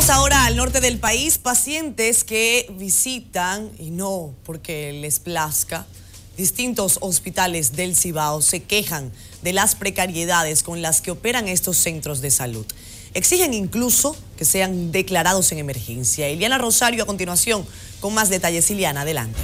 Vamos ahora al norte del país. Pacientes que visitan, y no porque les plazca, distintos hospitales del Cibao se quejan de las precariedades con las que operan estos centros de salud. Exigen incluso que sean declarados en emergencia. Iliana Rosario a continuación con más detalles. Iliana, adelante.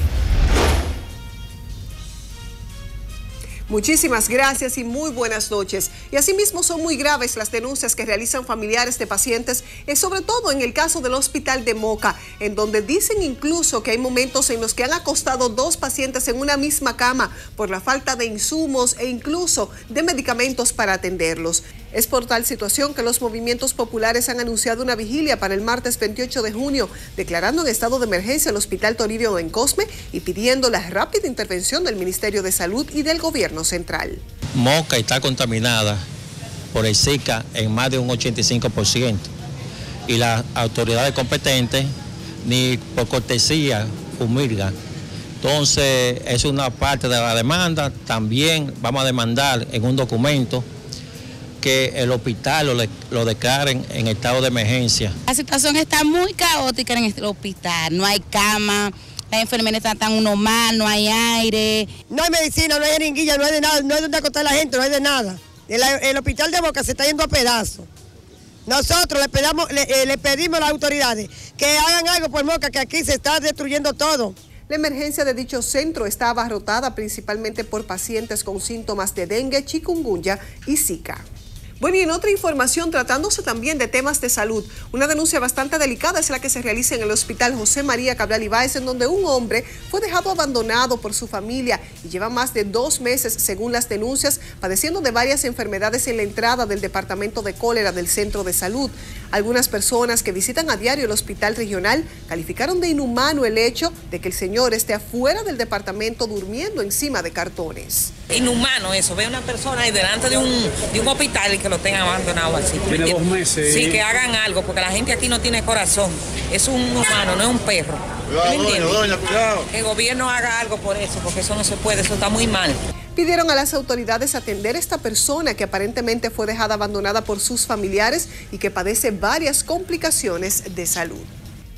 Muchísimas gracias y muy buenas noches. Y asimismo son muy graves las denuncias que realizan familiares de pacientes, eh, sobre todo en el caso del hospital de Moca, en donde dicen incluso que hay momentos en los que han acostado dos pacientes en una misma cama por la falta de insumos e incluso de medicamentos para atenderlos. Es por tal situación que los movimientos populares han anunciado una vigilia para el martes 28 de junio, declarando en estado de emergencia el Hospital Toribio en Cosme y pidiendo la rápida intervención del Ministerio de Salud y del Gobierno Central. Moca está contaminada por el Zika en más de un 85% y las autoridades competentes ni por cortesía fumilgan. Entonces es una parte de la demanda. También vamos a demandar en un documento que el hospital lo, lo, declaren en estado de emergencia. La situación está muy caótica en el hospital, no hay cama, las enfermeras están uno mal, no hay aire. No hay medicina, no hay jeringuilla, no hay de nada, no hay donde acostar la gente, no hay de nada. El, el hospital de Boca se está yendo a pedazos. Nosotros le, pedamos, le, eh, le pedimos a las autoridades que hagan algo por Moca, que aquí se está destruyendo todo. La emergencia de dicho centro está abarrotada principalmente por pacientes con síntomas de dengue, chikungunya y zika. Bueno, y en otra información, tratándose también de temas de salud, una denuncia bastante delicada es la que se realiza en el Hospital José María Cabral Ibáez, en donde un hombre fue dejado abandonado por su familia y lleva más de dos meses, según las denuncias, padeciendo de varias enfermedades en la entrada del Departamento de Cólera del Centro de Salud. Algunas personas que visitan a diario el hospital regional calificaron de inhumano el hecho de que el señor esté afuera del departamento durmiendo encima de cartones. Inhumano eso, ve a una persona ahí delante de un, de un hospital y que lo tengan abandonado así. Tiene dos meses. Sí, que hagan algo, porque la gente aquí no tiene corazón. Es un humano, no es un perro. Cuidado, doña, cuidado. Que el gobierno haga algo por eso, porque eso no se puede, eso está muy mal. Pidieron a las autoridades atender a esta persona que aparentemente fue dejada abandonada por sus familiares y que padece varias complicaciones de salud.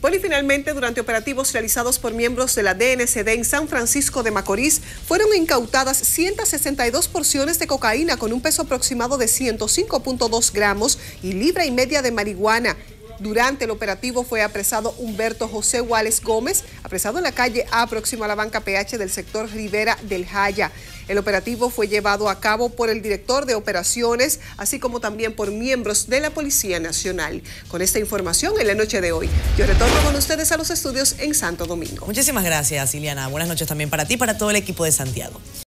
Y finalmente, durante operativos realizados por miembros de la DNCD en San Francisco de Macorís, fueron incautadas 162 porciones de cocaína con un peso aproximado de 105.2 gramos y libra y media de marihuana. Durante el operativo fue apresado Humberto José Wales Gómez, apresado en la calle A próximo a la banca PH del sector Rivera del Jaya. El operativo fue llevado a cabo por el director de operaciones, así como también por miembros de la Policía Nacional. Con esta información en la noche de hoy, yo retorno con ustedes a los estudios en Santo Domingo. Muchísimas gracias, Iliana. Buenas noches también para ti y para todo el equipo de Santiago.